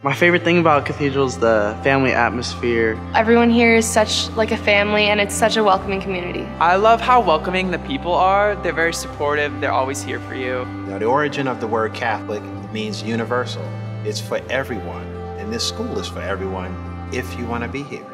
My favorite thing about Cathedral is the family atmosphere. Everyone here is such like a family and it's such a welcoming community. I love how welcoming the people are. They're very supportive. They're always here for you. Now, the origin of the word Catholic means universal. It's for everyone, and this school is for everyone if you want to be here.